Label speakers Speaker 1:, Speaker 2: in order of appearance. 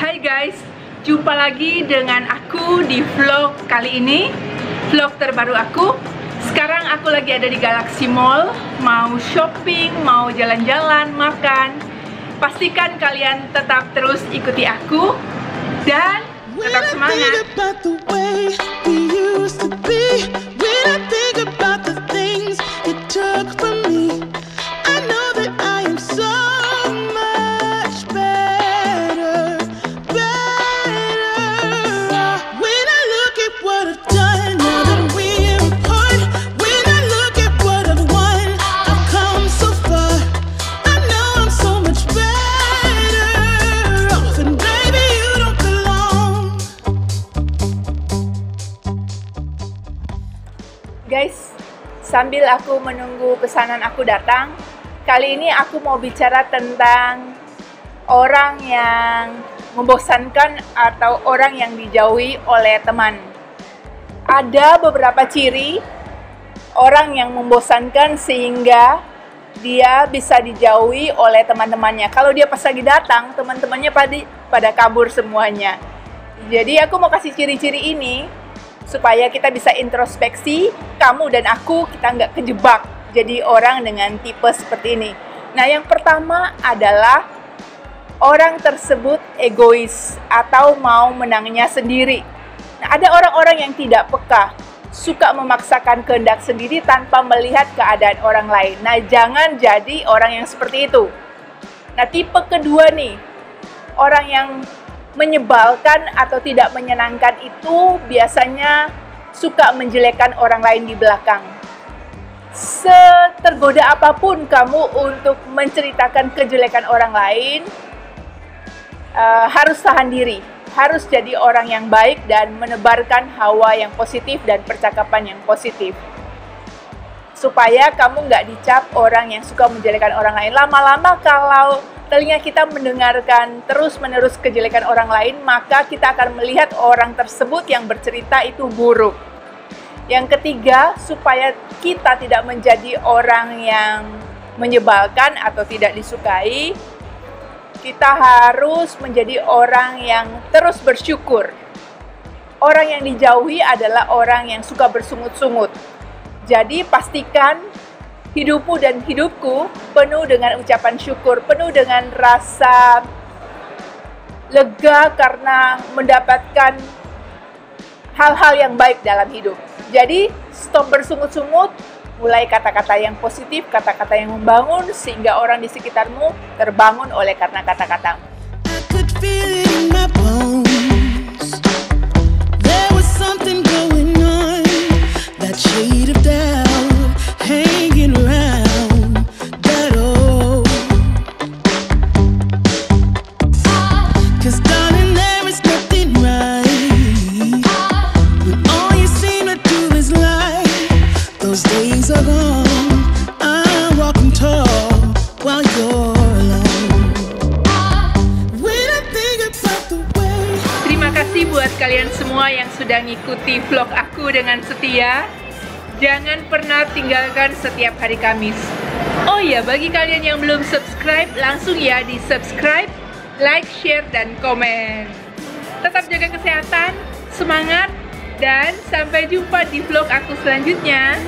Speaker 1: Hai guys, jumpa lagi dengan aku di vlog kali ini. Vlog terbaru aku. Sekarang aku lagi ada di Galaxy Mall. Mau shopping, mau jalan-jalan, makan. Pastikan kalian tetap terus ikuti aku Dan tetap semangat Guys, sambil aku menunggu pesanan aku datang, kali ini aku mau bicara tentang orang yang membosankan atau orang yang dijauhi oleh teman. Ada beberapa ciri orang yang membosankan sehingga dia bisa dijauhi oleh teman-temannya. Kalau dia pas lagi datang, teman-temannya pada pada kabur semuanya. Jadi aku mau kasih ciri-ciri ini supaya kita bisa introspeksi kamu dan aku kita nggak kejebak jadi orang dengan tipe seperti ini. Nah yang pertama adalah orang tersebut egois atau mau menangnya sendiri. Nah ada orang-orang yang tidak peka, suka memaksakan kehendak sendiri tanpa melihat keadaan orang lain. Nah jangan jadi orang yang seperti itu. Nah tipe kedua nih, orang yang menyebalkan atau tidak menyenangkan itu biasanya suka menjelekkan orang lain di belakang. Setergoda apa pun kamu untuk menceritakan kejelekan orang lain, uh, harus tahan diri, harus jadi orang yang baik dan menebarkan hawa yang positif dan percakapan yang positif. Supaya kamu nggak dicap orang yang suka menjelekkan orang lain. Lama-lama kalau telinga kita mendengarkan terus-menerus kejelekan orang lain, maka kita akan melihat orang tersebut yang bercerita itu buruk. Yang ketiga, supaya kita tidak menjadi orang yang menyebalkan atau tidak disukai, kita harus menjadi orang yang terus bersyukur. Orang yang dijauhi adalah orang yang suka bersungut-sungut. Jadi pastikan hidupmu dan hidupku penuh dengan ucapan syukur, penuh dengan rasa lega karena mendapatkan hal-hal yang baik dalam hidup. Jadi, stop bersungut-sungut, mulai kata-kata yang positif, kata-kata yang membangun, sehingga orang di sekitarmu terbangun oleh karena kata-katamu. Kalian semua yang sudah ngikuti vlog aku dengan setia. Jangan pernah tinggalkan setiap hari Kamis. Oh ya, bagi kalian yang belum subscribe, langsung ya di subscribe, like, share, dan komen. Tetap jaga kesehatan, semangat, dan sampai jumpa di vlog aku selanjutnya.